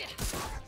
Yeah.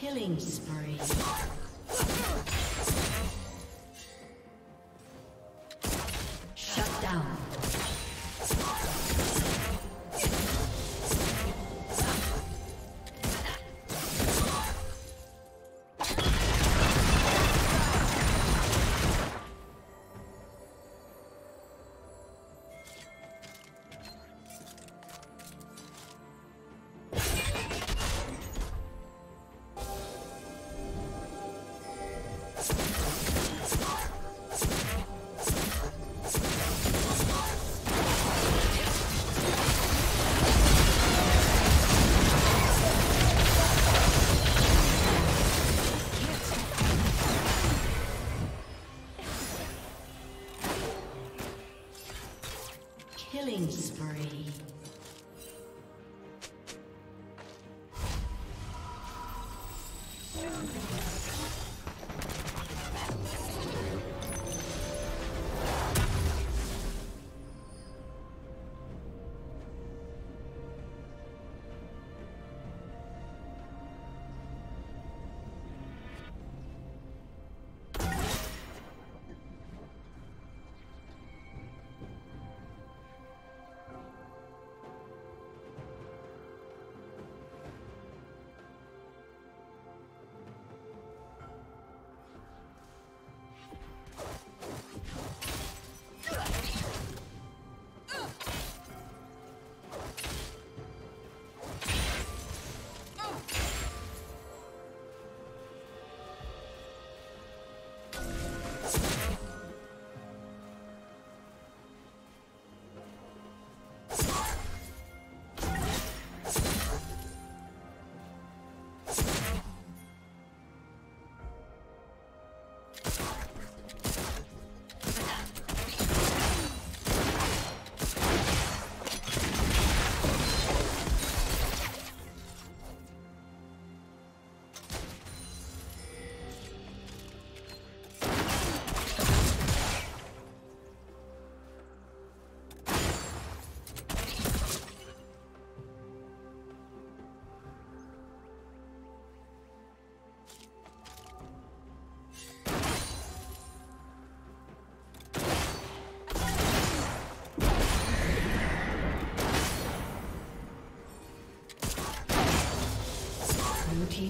Killing spree. Killing spree.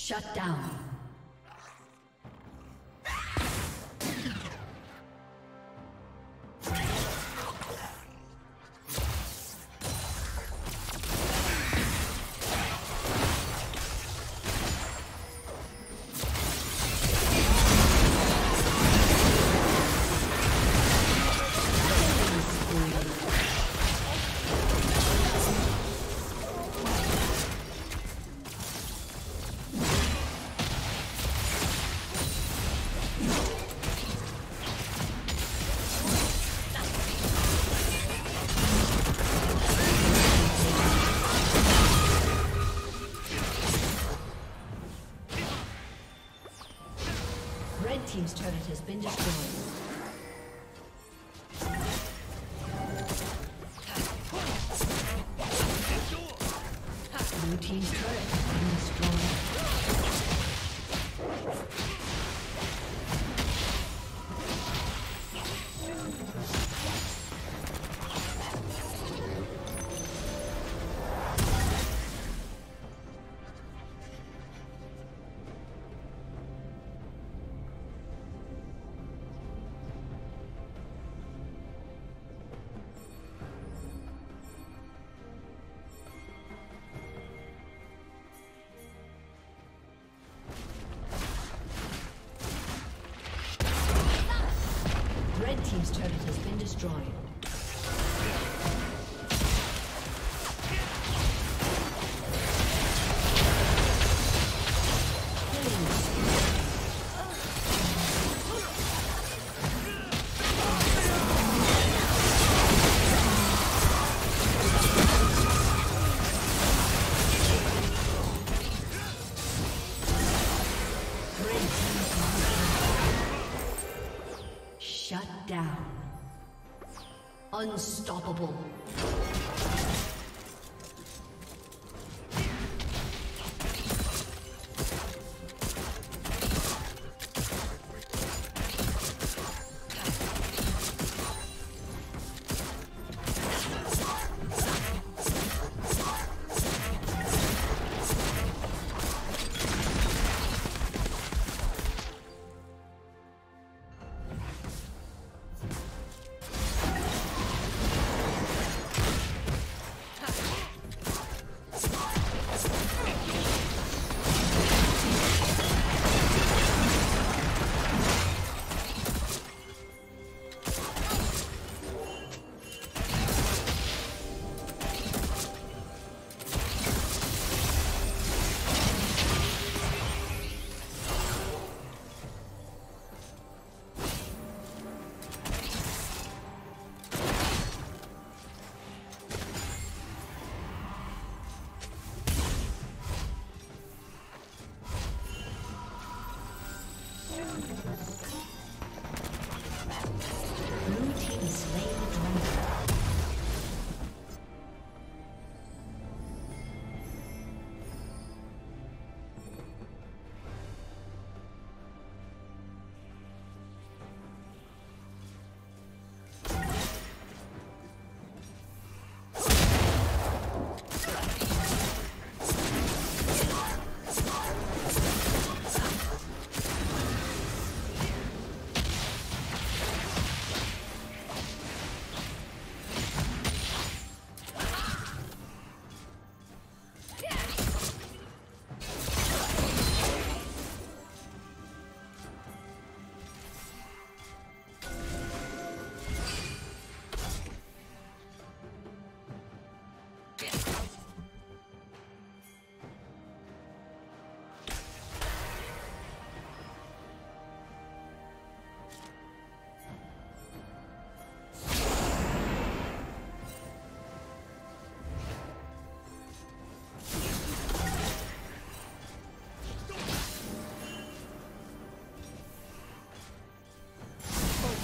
Shut down. Destroyed. Unstoppable.